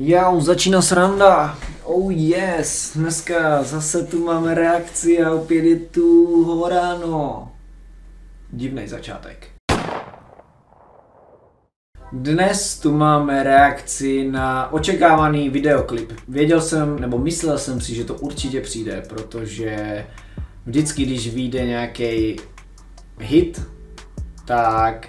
Jau, začíná sranda. Oh yes, dneska zase tu máme reakci a opět je tu Horáno. Divný začátek. Dnes tu máme reakci na očekávaný videoklip. Věděl jsem, nebo myslel jsem si, že to určitě přijde, protože vždycky, když vyjde nějaký hit, tak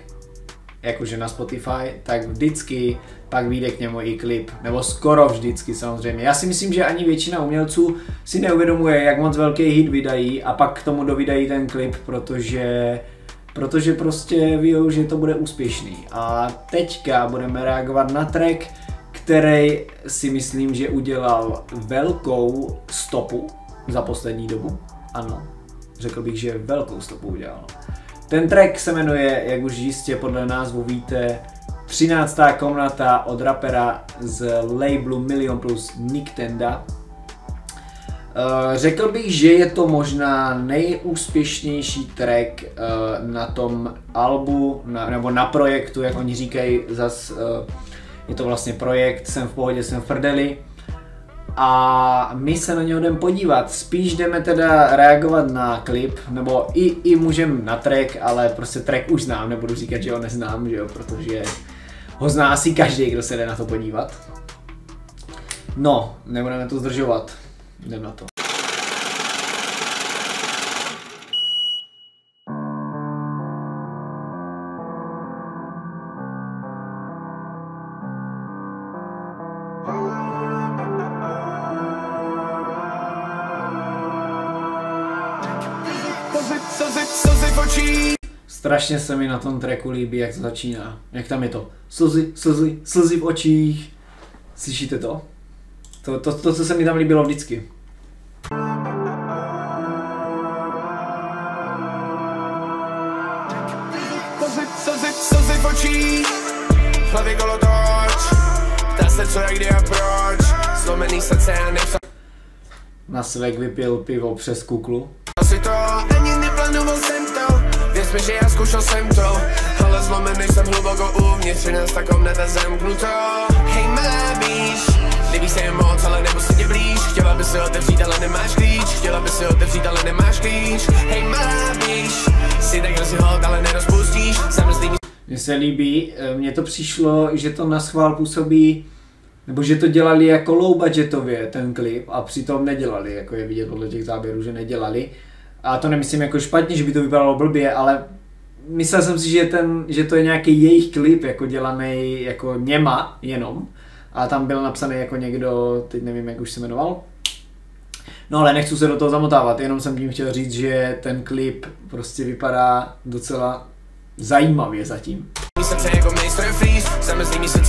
jakože na Spotify, tak vždycky pak vyjde k němu i klip, nebo skoro vždycky samozřejmě. Já si myslím, že ani většina umělců si neuvědomuje, jak moc velký hit vydají a pak k tomu dovydají ten klip, protože protože prostě ví, že to bude úspěšný. A teďka budeme reagovat na track, který si myslím, že udělal velkou stopu za poslední dobu. Ano, řekl bych, že velkou stopu udělal. Ten track se jmenuje, jak už jistě podle názvu víte, 13. komnata od rapera z labelu Million Plus Nick Tenda. Uh, řekl bych, že je to možná nejúspěšnější track uh, na tom albu, nebo na projektu, jak oni říkají, zas uh, je to vlastně projekt, jsem v pohodě, jsem v prdeli. A my se na něho jdeme podívat. Spíš jdeme teda reagovat na klip, nebo i, i můžeme na track, ale prostě track už znám, nebudu říkat, že ho neznám, že jo, protože ho zná asi každý, kdo se jde na to podívat. No, nebudeme to zdržovat. Jdem na to. Strašně se mi na tom tracku líbí, jak to začíná. Jak tam je to. Slzy, slzy, slzy v očích. Slyšíte to? To, to, to, co se mi tam líbilo vždycky. Slzy, slzy, slzy v očích. Hlavě kolotoč. Ptá se co, jak, kdy a proč. Zlomený srdce a nepsal Na svek vypil pivo přes kuklu. Neplánoval jsem to. Věř mi, že já zkoušel jsem to. Ale zlomený jsem hluboko uvnitř. 13 komnata zamknuto. Hej, má víš. Líbí se jen moc, ale nebo si tě blíž. Chtěla by si otevřít, ale nemáš klíč. Chtěla by si otevřít, ale nemáš klíč. Hej, má víš. Jsi tak si hod, ale nerozpustíš. Zamrzlý mi Mně se líbí, eh, mně to přišlo, že to na schvál působí, nebo že to dělali jako low budgetově ten klip a přitom nedělali, jako je vidět podle těch záběrů, že nedělali. A to nemyslím jako špatně, že by to vypadalo blbě, ale myslel jsem si, že, ten, že to je nějaký jejich klip, jako dělaný jako něma jenom. A tam byl napsaný jako někdo, teď nevím, jak už se jmenoval. No ale nechci se do toho zamotávat, jenom jsem tím chtěl říct, že ten klip prostě vypadá docela zajímavě zatím.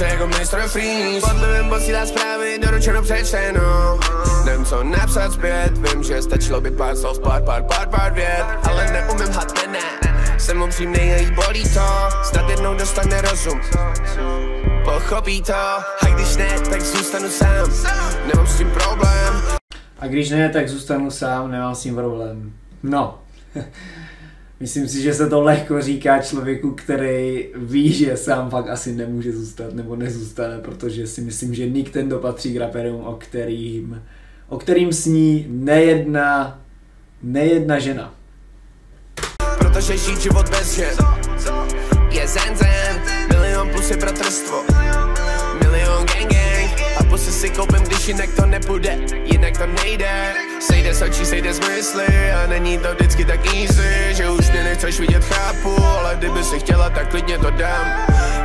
jako. Freeze. Jako posílá zprávy, doručeno přečteno. Nevím co napsat zpět, vím, že stačilo by pár slov, pár, pár, pár, pár vět. Ale neumím had, ne. Jsem upřímnej a jí bolí to. Snad jednou dostane rozum. Pochopí to. A když ne, tak zůstanu sám. Nemám s tím problém. A když ne, tak zůstanu sám, nemám s tím problém. No, myslím si, že se to lehko říká člověku, který ví, že sám fakt asi nemůže zůstat nebo nezůstane, protože si myslím, že Nick ten dopatří k raperům, o kterým, o kterým sní nejedna, nejedna žena. Protože žít život bez žen Je zen zen. Milion plus je bratrstvo. Milion gang gang A pusy si koupím, když jinak to nepůjde Jinak to nejde. Sejde z očí, sejde z mysli A není to vždycky tak easy Že už mě nechceš vidět, chápu Ale kdyby si chtěla, tak klidně to dám.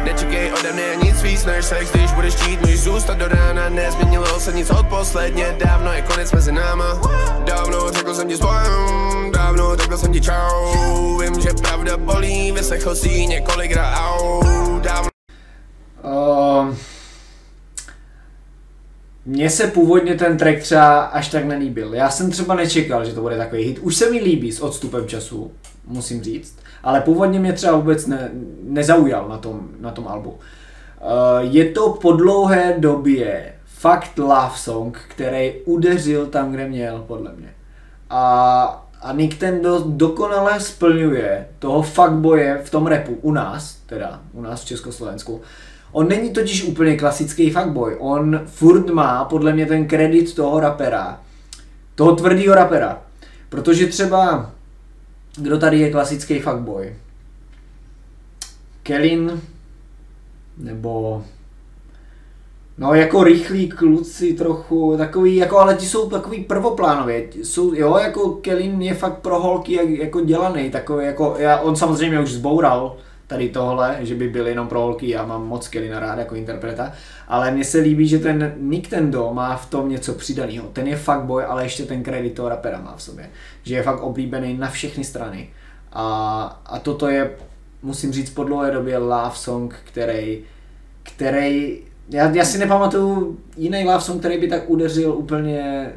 Nečekej ode mě nic víc než sex Když budeš chtít, můžeš zůstat do rána. Nezměnilo se nic od posledně Dávno je konec mezi náma. Dávno řekl jsem ti svojím Dávno řekl jsem ti čau. Vím, že pravda bolí Vyslechl si několikrát. Au Dávno Uh, mně se původně ten track třeba až tak nelíbil. Já jsem třeba nečekal, že to bude takový hit. Už se mi líbí s odstupem času, musím říct. Ale původně mě třeba vůbec ne, nezaujal na tom, na tom albu. Uh, je to po dlouhé době fakt love song, který udeřil tam, kde měl, podle mě. A, a Nick ten do, dokonale splňuje toho fuckboye v tom repu, u nás, teda, u nás v Československu. On není totiž úplně klasický fuckboy, on furt má podle mě ten kredit toho rapera, toho tvrdého rapera. Protože třeba, kdo tady je klasický fuckboy? Kelin, nebo No jako rychlí kluci trochu, takový, jako, ale ti jsou takový prvoplánově, jsou, jo, jako Kelin je fakt pro holky jak, jako dělaný, takový jako, já, on samozřejmě už zboural tady tohle, že by byl jenom pro holky, já mám moc Kelina rád jako interpreta, ale mně se líbí, že ten Nick Tendo má v tom něco přidaného, ten je fakt boj, ale ještě ten kredit toho rapera má v sobě, že je fakt oblíbený na všechny strany a, a toto je, musím říct, po dlouhé době love song, který, který já, já si nepamatuju jiný love song, který by tak udeřil úplně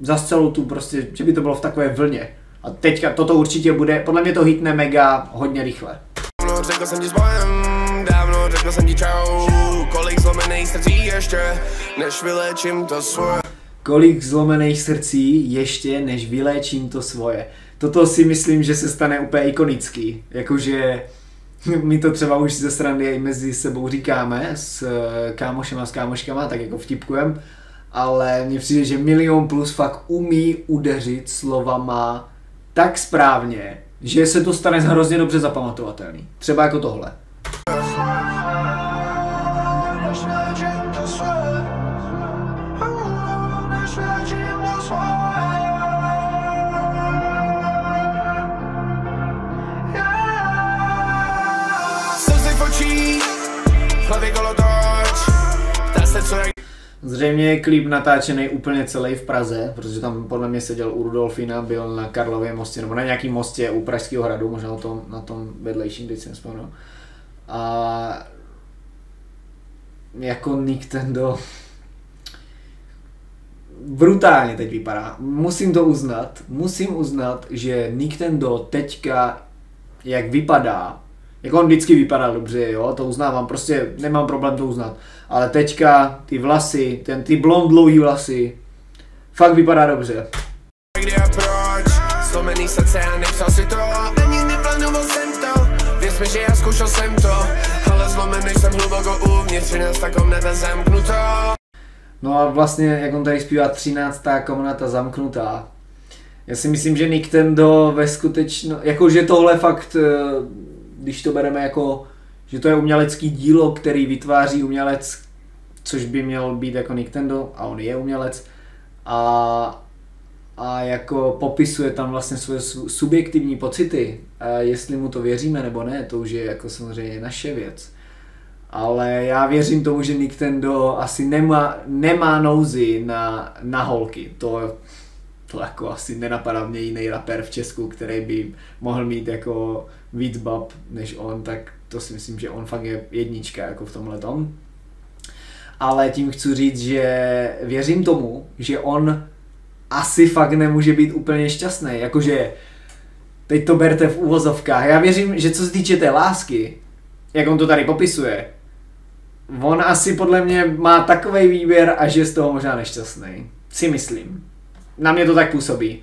za celou tu prostě, že by to bylo v takové vlně. A teďka toto určitě bude, podle mě to hitne mega hodně rychle. Řekl jsem ti s bojem, dávno řekl jsem ti čau, kolik zlomených srdcí ještě, než vylečím to svoje. Kolik zlomených srdcí ještě, než vyléčím to svoje. Toto si myslím, že se stane úplně ikonický. Jakože my to třeba už ze strany mezi sebou říkáme s eh, kámošema, s kámoškama, tak jako vtipkujem, ale mně přijde, že Milion Plus fakt umí udeřit slovama tak správně, že se to stane hrozně dobře zapamatovatelný. Třeba jako tohle. Slzy v očích, hlavě co jak Zřejmě je klip natáčený úplně celý v Praze, protože tam podle mě seděl u Rudolfina, byl na Karlově mostě, nebo na nějakém mostě u Pražského hradu, možná na tom, na tom vedlejším, teď jsem vzpomněl. A jako Nintendo brutálně teď vypadá. Musím to uznat, musím uznat, že Nintendo teďka, jak vypadá, jako on vždycky vypadá dobře, jo, to uznávám, prostě nemám problém to uznat. Ale teďka ty vlasy, ten, ty blond dlouhý vlasy, fakt vypadá dobře. kdy a proč Zlomený srdce a nepsal si to Ani neplánoval jsem to Věř mi, že já zkoušel jsem to Ale zlomený jsem hluboko uvnitř 13 komnata zamknuto No a vlastně, jak on tady zpívá 13. komnata zamknutá. Já si myslím, že Nintendo ve skutečno, jako že tohle fakt, eh, když to bereme jako, že to je umělecký dílo, který vytváří umělec, což by měl být jako Nintendo, a on je umělec, a, a jako popisuje tam vlastně svoje su- subjektivní pocity, a jestli mu to věříme nebo ne, to už je jako samozřejmě naše věc. Ale já věřím tomu, že Nintendo asi nemá, nemá nouzi na, na holky. To, to jako asi nenapadá mě jiný rapper v Česku, který by mohl mít jako víc bab než on, tak to si myslím, že on fakt je jednička jako v tomhle tom. Ale tím chci říct, že věřím tomu, že on asi fakt nemůže být úplně šťastný. Jakože teď to berte v uvozovkách. Já věřím, že co se týče té lásky, jak on to tady popisuje, on asi podle mě má takový výběr a že je z toho možná nešťastný. Si myslím. Na mě to tak působí.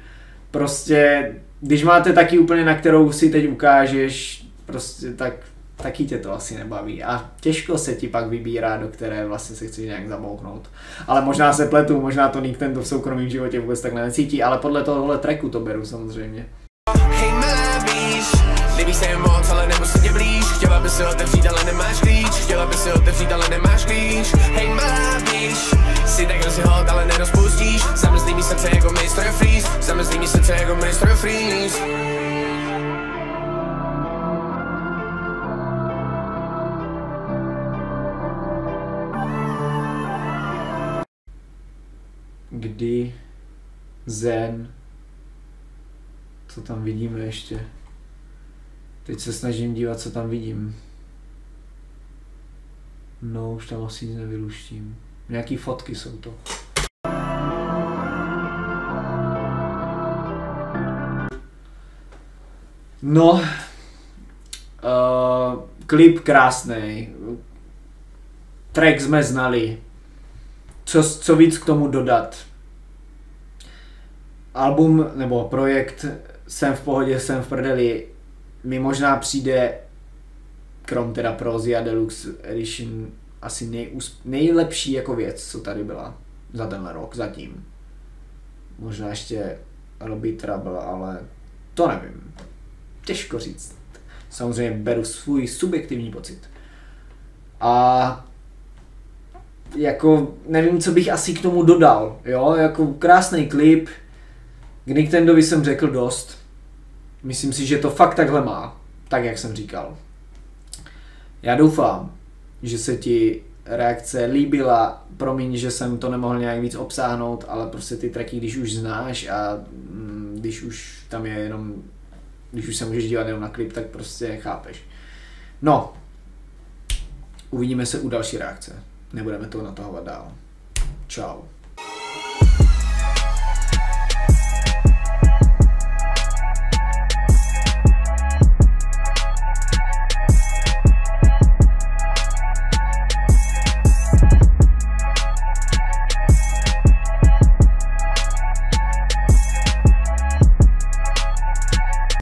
Prostě, když máte taky úplně, na kterou si teď ukážeš, prostě tak, taky tě to asi nebaví. A těžko se ti pak vybírá, do které vlastně se chceš nějak zamouchnout. Ale možná se pletu, možná to Nintendo v soukromém životě vůbec takhle necítí, ale podle tohohle tracku to beru samozřejmě. Hej milé víš Líbí se moc, ale nemusí tě blíž Chtěla by si otevřít, ale nemáš klíč Chtěla by si otevřít, ale nemáš klíč Hej milé víš Jsi tak hot, ale nerozpustíš Zen co tam vidíme ještě? Teď se snažím dívat, co tam vidím. No, už tam asi nic nevyluštím. Nějaký fotky jsou to. No, uh, klip krásný. Track jsme znali. Co, co víc k tomu dodat? Album nebo projekt Jsem v pohodě, jsem v prdeli mi možná přijde krom teda Prozia Deluxe Edition asi nejúsp- nejlepší jako věc, co tady byla za tenhle rok zatím. Možná ještě Robbie Trouble, ale to nevím. Těžko říct. Samozřejmě beru svůj subjektivní pocit. A jako nevím, co bych asi k tomu dodal, jo, jako krásný klip, k Nintendovi jsem řekl dost, myslím si, že to fakt takhle má, tak jak jsem říkal. Já doufám, že se ti reakce líbila, promiň, že jsem to nemohl nějak víc obsáhnout, ale prostě ty tracky, když už znáš a mm, když už tam je jenom, když už se můžeš dívat jenom na klip, tak prostě chápeš. No, uvidíme se u další reakce. Nebudeme to natahovat dál. Ciao.